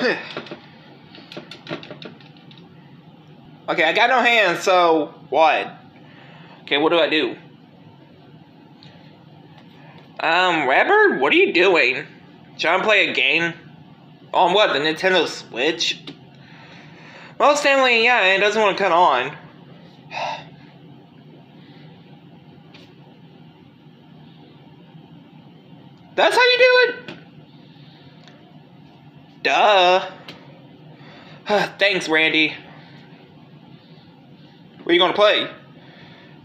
okay, I got no hands, so what? Okay, what do I do? Um, Redbird, what are you doing? Trying to play a game? On what, the Nintendo Switch? Well, Stanley, yeah, it doesn't want to cut on. That's how you do it? Duh. Thanks, Randy. What are you gonna play?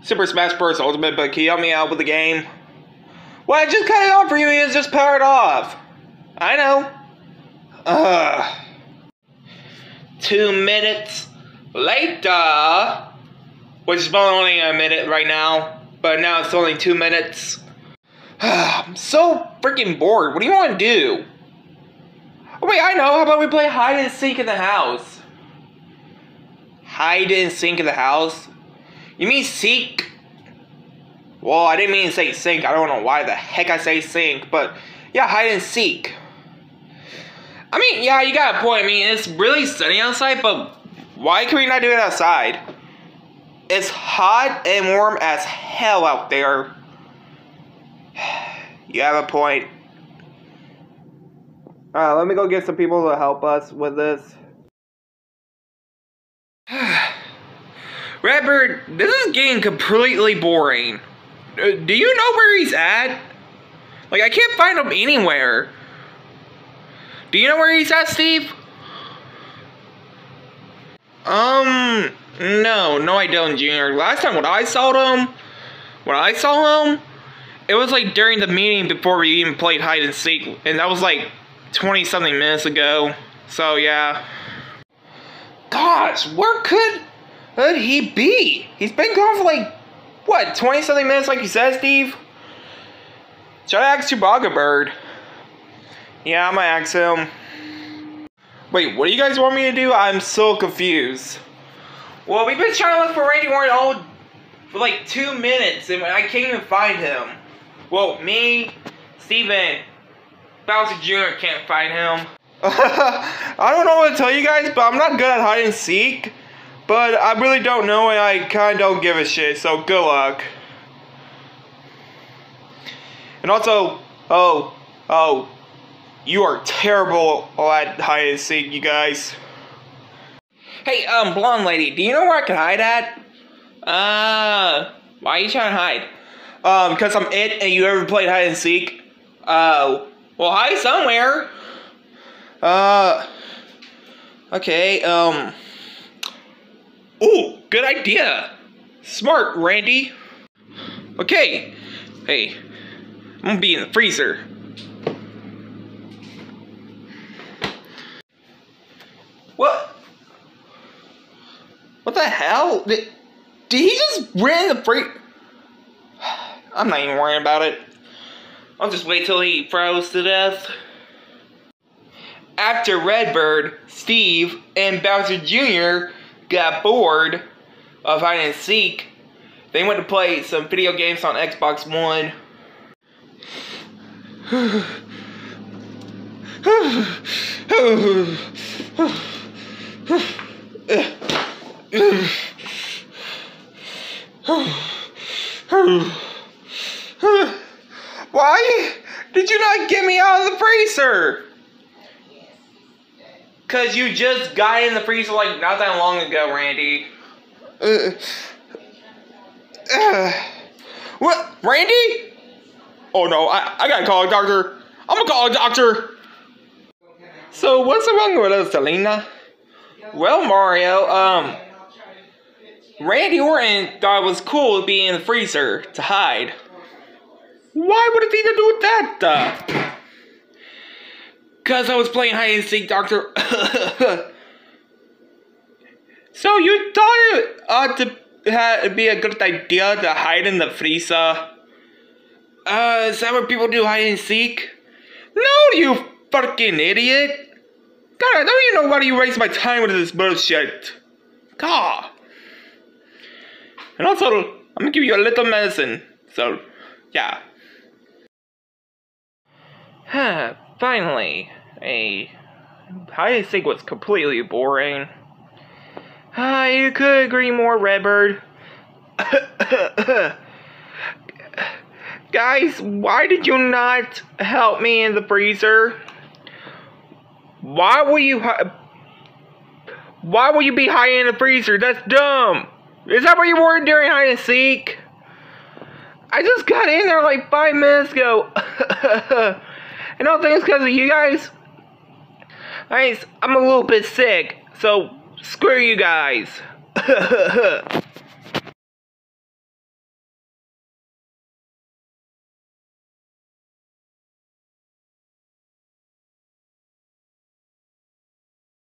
Super Smash Bros. Ultimate, but can you help me out with the game? Well, I just cut it off for you, it's just powered off. I know. Ugh. Two minutes later, which is only a minute right now, but now it's only two minutes. I'm so freaking bored. What do you want to do? Wait, I know. How about we play hide and seek in the house? Hide and seek in the house? You mean seek? Well, I didn't mean to say sink. I don't know why the heck I say sink, but yeah, hide and seek. I mean, yeah, you got a point. I mean, it's really sunny outside, but why can we not do it outside? It's hot and warm as hell out there. You have a point. Uh, let me go get some people to help us with this. Redbird, this is getting completely boring. Uh, do you know where he's at? Like, I can't find him anywhere. Do you know where he's at, Steve? Um, no, no I don't, Junior. Last time when I saw him, when I saw him, it was like during the meeting before we even played hide and seek, and that was like 20 something minutes ago. So yeah. Gosh, where could could he be? He's been gone for like what 20 something minutes, like you said, Steve. Should I ask Chewbacca Bird? Yeah, I'm gonna ask him. Wait, what do you guys want me to do? I'm so confused. Well, we've been trying to look for Randy Orton all for like two minutes, and I can't even find him. Well, me, Steven, Bowser Jr. can't find him. I don't know what to tell you guys, but I'm not good at hide and seek. But I really don't know, and I kind of don't give a shit, so good luck. And also, oh, oh, you are terrible at hide and seek, you guys. Hey, um, blonde lady, do you know where I can hide at? Uh, why are you trying to hide? Um, because I'm it and you ever played hide and seek? Uh, well, hide somewhere. Uh, okay, um. Ooh, good idea. Smart, Randy. Okay, hey, I'm gonna be in the freezer. What? What the hell? Did, did he just ran the freezer? I'm not even worrying about it. I'll just wait till he froze to death. After Redbird, Steve, and Bowser Jr. got bored of hide and seek, they went to play some video games on Xbox One. Why did you not get me out of the freezer? Cause you just got in the freezer like not that long ago, Randy. Uh, uh, what, Randy? Oh no, I, I gotta call a doctor. I'm gonna call a doctor. So what's wrong with us, Selena? Well, Mario, um, Randy Orton thought it was cool to be in the freezer to hide. Why would it need to do with that? Uh, Cause I was playing hide and seek, Doctor. so you thought it ought to ha- be a good idea to hide in the freezer? Uh, is that what people do hide and seek? No, you fucking idiot! God, I don't even know why you waste my time with this bullshit. God. And also, I'm gonna give you a little medicine. So, yeah. Finally, Hey, hide and seek was completely boring. Ah, you could agree more, Redbird. Guys, why did you not help me in the freezer? Why will you Why will you be hiding in the freezer? That's dumb. Is that what you were during hide and seek? I just got in there like five minutes ago. Don't think it's because of you guys. Guys, I'm a little bit sick, so screw you guys.